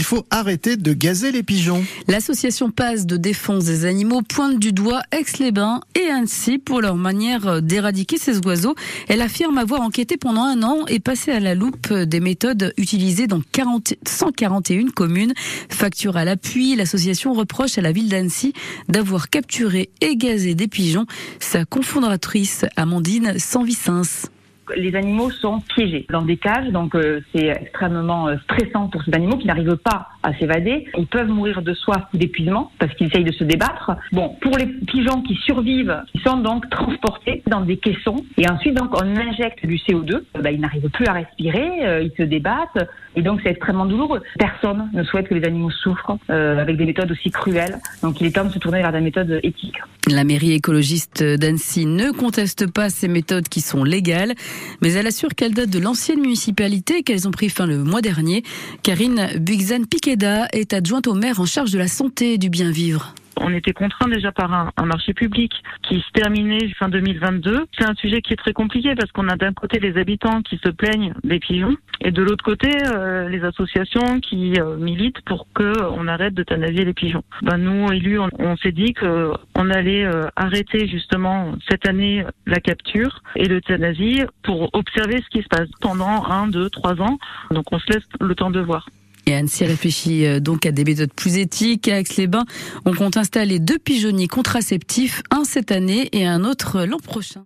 qu'il faut arrêter de gazer les pigeons. L'association Passe de défense des animaux pointe du doigt Aix-les-Bains et Annecy pour leur manière d'éradiquer ces oiseaux. Elle affirme avoir enquêté pendant un an et passé à la loupe des méthodes utilisées dans 40, 141 communes. Facture à l'appui, l'association reproche à la ville d'Annecy d'avoir capturé et gazé des pigeons. Sa confondatrice Amandine Sanvicens les animaux sont piégés dans des cages, donc euh, c'est extrêmement euh, stressant pour ces animaux qui n'arrivent pas à s'évader. Ils peuvent mourir de soif ou d'épuisement parce qu'ils essayent de se débattre. Bon, pour les pigeons qui survivent, ils sont donc transportés dans des caissons et ensuite donc on injecte du CO2. Euh, bah, ils n'arrivent plus à respirer, ils se débattent et donc c'est extrêmement douloureux. Personne ne souhaite que les animaux souffrent avec des méthodes aussi cruelles. Donc il est temps de se tourner vers des méthodes éthiques. La mairie écologiste d'Annecy ne conteste pas ces méthodes qui sont légales mais elle assure qu'elle date de l'ancienne municipalité qu'elles ont pris fin le mois dernier. Karine Buxan Piqueda est adjointe au maire en charge de la santé et du bien vivre on était contraint déjà par un, marché public qui se terminait fin 2022. C'est un sujet qui est très compliqué parce qu'on a d'un côté les habitants qui se plaignent des pigeons et de l'autre côté euh, les associations qui euh, militent pour que on arrête d'euthanasier les pigeons. Ben, nous élus, on, s'est dit qu'on allait euh, arrêter justement cette année la capture et l'euthanasie pour observer ce qui se passe pendant un, deux, trois ans. Donc on se laisse le temps de voir. Et Annecy réfléchit euh, donc à des méthodes plus éthiques. À Aix-les-Bains, on compte installer deux pigeonniers contraceptifs, un cette année et un autre l'an prochain.